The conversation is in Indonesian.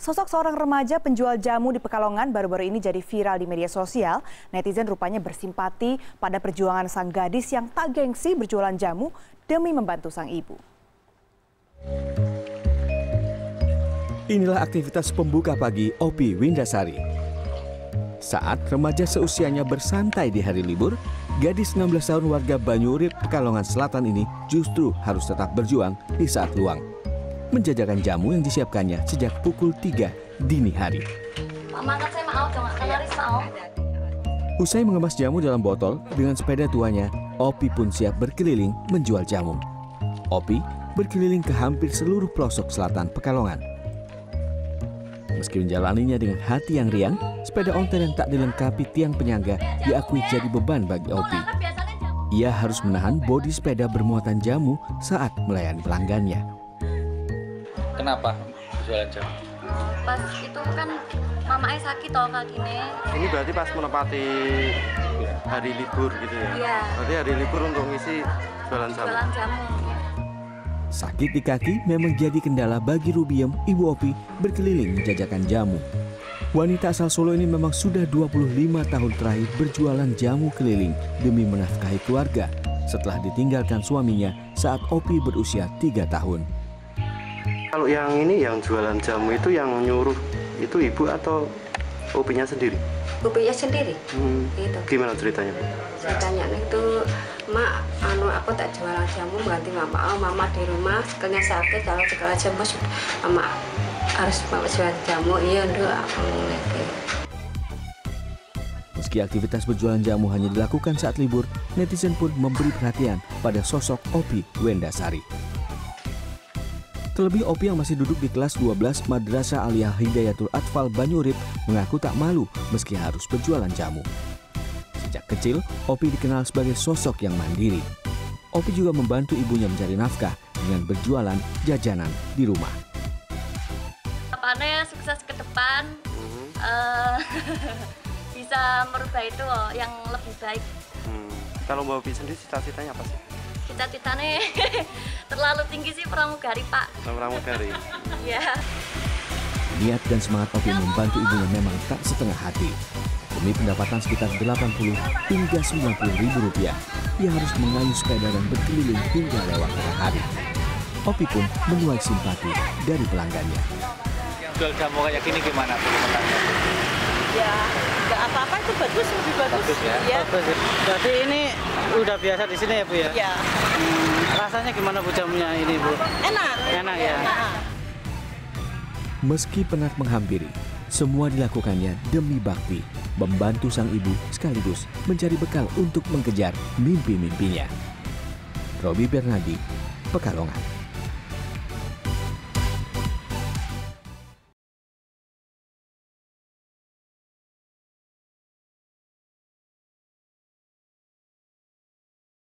Sosok seorang remaja penjual jamu di Pekalongan baru-baru ini jadi viral di media sosial. Netizen rupanya bersimpati pada perjuangan sang gadis yang tak gengsi berjualan jamu demi membantu sang ibu. Inilah aktivitas pembuka pagi Opi Windasari. Saat remaja seusianya bersantai di hari libur, gadis 16 tahun warga Banyurip, Pekalongan Selatan ini justru harus tetap berjuang di saat luang menjajakan jamu yang disiapkannya sejak pukul 3 dini hari. Usai mengemas jamu dalam botol, dengan sepeda tuanya, Opi pun siap berkeliling menjual jamu. Opi berkeliling ke hampir seluruh pelosok selatan Pekalongan. Meski menjalaninya dengan hati yang riang, sepeda ontel yang tak dilengkapi tiang penyangga diakui jadi beban bagi Opi. Ia harus menahan bodi sepeda bermuatan jamu saat melayani pelanggannya. Kenapa jualan jam? Pas itu kan mamanya sakit toh kakinya. Ini berarti pas menepati hari libur gitu ya? Iya. Berarti hari libur untuk ngisi jualan jamu? Jualan jamu. Sakit di kaki memang jadi kendala bagi Rubiem, Ibu Opi, berkeliling menjajakan jamu. Wanita asal Solo ini memang sudah 25 tahun terakhir berjualan jamu keliling demi menafkahi keluarga setelah ditinggalkan suaminya saat Opi berusia 3 tahun. Kalau yang ini yang jualan jamu itu yang nyuruh itu ibu atau opinya sendiri? Opinya sendiri. Hmm. Gitu. Gimana ceritanya? Ceritanya itu, mak, anu aku tak jualan jamu ganti mama. Oh, mama di rumah, sekalinya sakit kalau segala jamu mama harus mama jual jamu. Iya, udah aku lagi. Meski aktivitas berjualan jamu hanya dilakukan saat libur, netizen pun memberi perhatian pada sosok Opi Wendasari. Terlebih Opi yang masih duduk di kelas 12 Madrasah Aliyah Hidayatul Atfal Banyurip mengaku tak malu meski harus berjualan jamu. Sejak kecil, Opi dikenal sebagai sosok yang mandiri. Opi juga membantu ibunya mencari nafkah dengan berjualan jajanan di rumah. Apanya sukses ke depan, uh, bisa merubah itu loh, yang lebih baik. Hmm. Kalau Mbak Opi sendiri cita-citanya apa sih? Cita-citanya terlalu tinggi sih pramugari pak. Pramugari. Ya niat dan semangat Opi membantu ibunya memang tak setengah hati. Demi pendapatan sekitar 80 hingga 90 ribu rupiah ia harus mengayuh sepeda dan berkeliling hingga lewat tengah hari. Opi pun menuai simpati dari pelanggannya. Jual jamu kayak gini gimana? Komentarnya? Ya, nggak apa-apa itu bagus, lebih bagus. Bagus ya? ya. Bagus ya. Berarti ini udah biasa di sini ya Bu ya? Ya. Hmm, rasanya gimana Bu jamunya ini Bu? Enak. Enak ya? Enak. Meski penat menghampiri, semua dilakukannya demi bakti, membantu sang ibu sekaligus mencari bekal untuk mengejar mimpi-mimpinya. Robi Bernadi, Pekalongan.